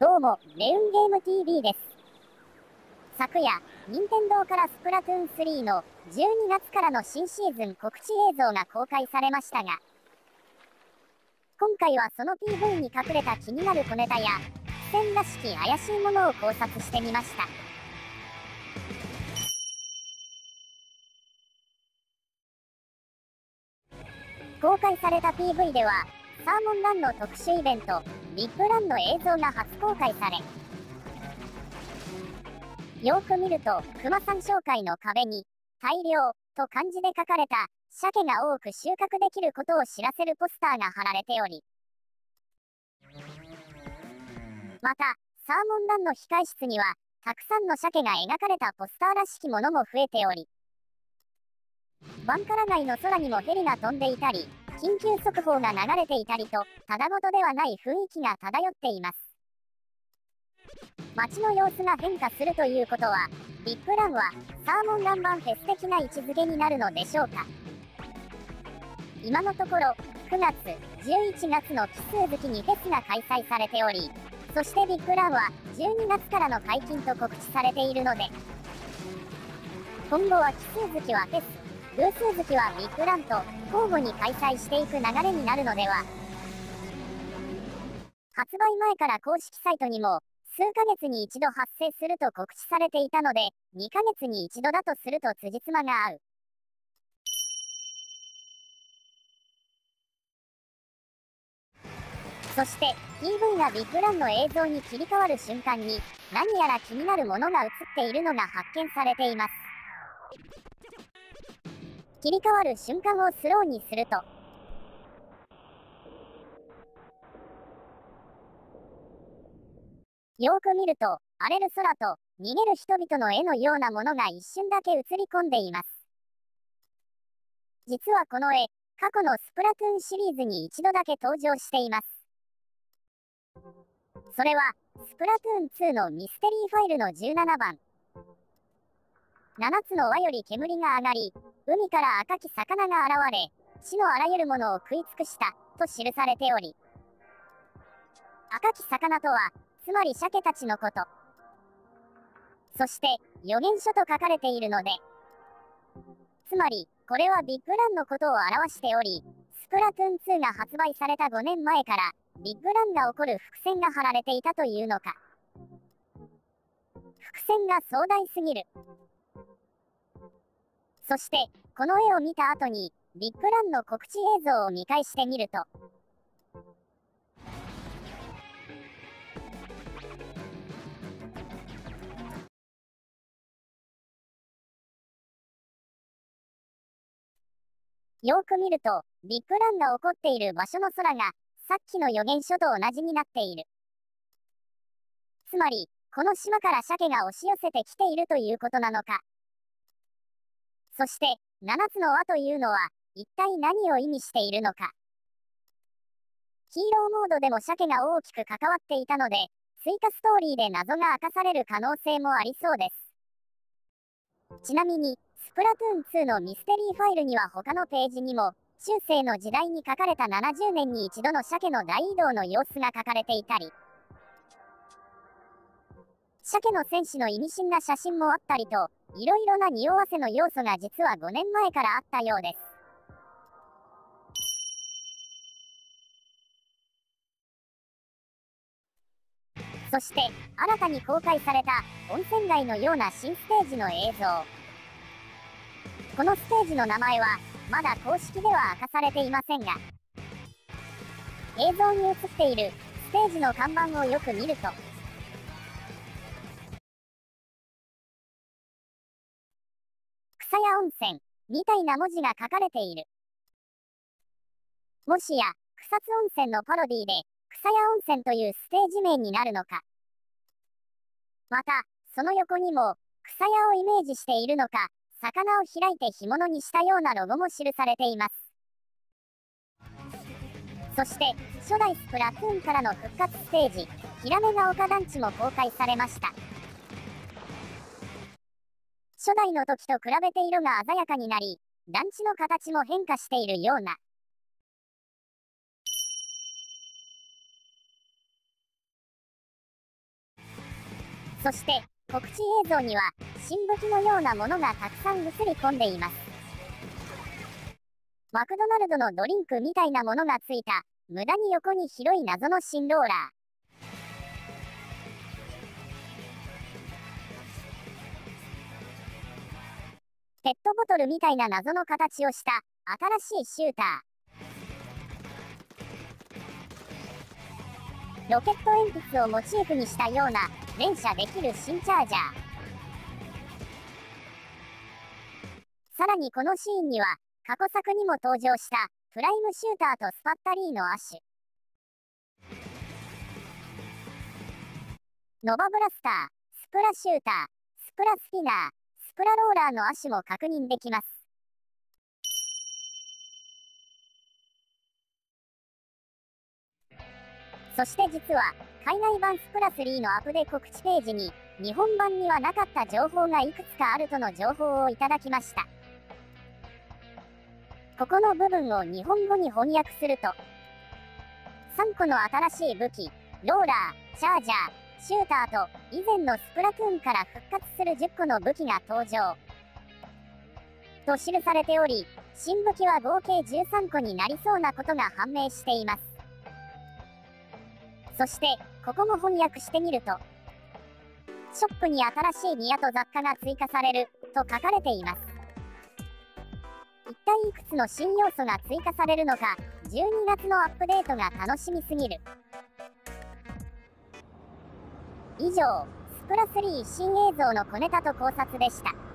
どうも、レウンゲーム TV です。昨夜、任天堂からスプラトゥーン3の12月からの新シーズン告知映像が公開されましたが、今回はその PV に隠れた気になる小ネタや、苦戦らしき怪しいものを考察してみました。公開された PV では、サーモンランの特殊イベント、ビッグランの映像が初公開され、よく見ると、熊さん紹介の壁に、大量と漢字で書かれた、鮭が多く収穫できることを知らせるポスターが貼られており、また、サーモンランの控え室には、たくさんの鮭が描かれたポスターらしきものも増えており、バンカラ街の空にもヘリが飛んでいたり、緊急速報が流れていたりと、ただごとではない雰囲気が漂っています。街の様子が変化するということは、ビッグランはサーモンラン版フェス的な位置づけになるのでしょうか。今のところ、9月、11月の奇数月にフェスが開催されており、そしてビッグランは12月からの解禁と告知されているので、今後は奇数月はフェス、偶数月はビッグランと交互に開催していく流れになるのでは。発売前から公式サイトにも数ヶ月に一度発生すると告知されていたので2ヶ月に一度だとすると辻褄が合う。そして PV がビッグランの映像に切り替わる瞬間に何やら気になるものが映っているのが発見されています。切り替わる瞬間をスローにすると、よく見ると、荒れる空と逃げる人々の絵のようなものが一瞬だけ映り込んでいます。実はこの絵、過去のスプラトゥーンシリーズに一度だけ登場しています。それは、スプラトゥーン2のミステリーファイルの17番、7つの輪より煙が上がり、海から赤き魚が現れ、死のあらゆるものを食い尽くした、と記されており、赤き魚とは、つまり鮭たちのこと。そして、予言書と書かれているので、つまり、これはビッグランのことを表しており、スプラトゥーン2が発売された5年前から、ビッグランが起こる伏線が張られていたというのか。伏線が壮大すぎる。そして、この絵を見た後に、ビッグランの告知映像を見返してみると、よく見ると、ビッグランが起こっている場所の空が、さっきの予言書と同じになっている。つまり、この島から鮭が押し寄せてきているということなのか。そして、7つの輪というのは、一体何を意味しているのか。ヒーローモードでも鮭が大きく関わっていたので、追加ストーリーで謎が明かされる可能性もありそうです。ちなみに、スプラトゥーン2のミステリーファイルには他のページにも、中世の時代に書かれた70年に一度の鮭の大移動の様子が書かれていたり、鮭の戦士の意味深な写真もあったりと、いろいろな匂わせの要素が実は5年前からあったようです。そして、新たに公開された温泉街のような新ステージの映像。このステージの名前は、まだ公式では明かされていませんが、映像に映っているステージの看板をよく見ると、草屋温泉、みたいな文字が書かれている。もしや、草津温泉のパロディで、草屋温泉というステージ名になるのか。また、その横にも、草屋をイメージしているのか、魚を開いて干物にしたようなロゴも記されています。そして、初代スプラトゥーンからの復活ステージ、ヒラメが丘団地も公開されました。初代の時と比べて色が鮮やかになり、団地の形も変化しているような。そして告知映像には新武器のようなものがたくさん映り込んでいますマクドナルドのドリンクみたいなものがついた無駄に横に広い謎の新ローラーペットボトルみたいな謎の形をした新しいシューター。ロケット鉛筆をモチーフにしたような連射できる新チャージャー。さらにこのシーンには過去作にも登場したプライムシューターとスパッタリーのアッシュ。ノバブラスター、スプラシューター、スプラスピナー、プラローラーの足も確認できます。そして実は、海外版スプラスリーのアプデ告知ページに、日本版にはなかった情報がいくつかあるとの情報をいただきました。ここの部分を日本語に翻訳すると、3個の新しい武器、ローラー、チャージャー、シューターと以前のスプラトゥーンから復活する10個の武器が登場。と記されており、新武器は合計13個になりそうなことが判明しています。そして、ここも翻訳してみると、ショップに新しいニアと雑貨が追加されると書かれています。一体いくつの新要素が追加されるのか、12月のアップデートが楽しみすぎる。以上、スプラ3新映像の小ネタと考察でした。